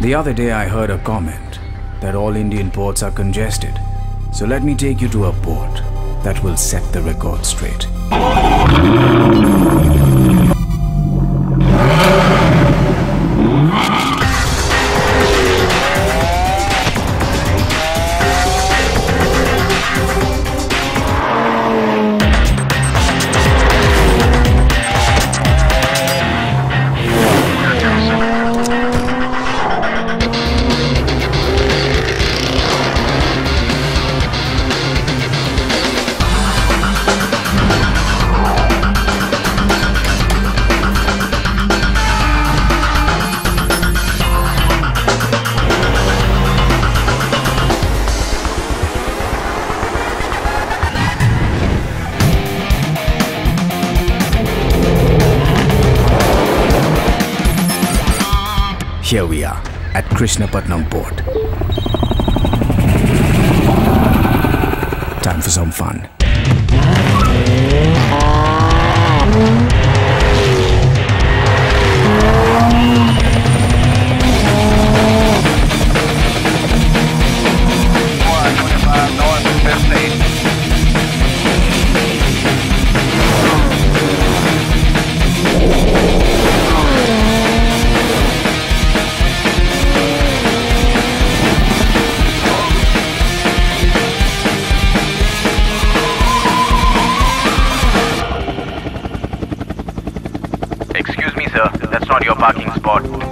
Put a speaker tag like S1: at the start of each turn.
S1: The other day I heard a comment that all Indian ports are congested. So let me take you to a port that will set the record straight. Here we are at Krishnapatnam port. Time for some fun.
S2: Excuse me, sir. That's not your parking spot.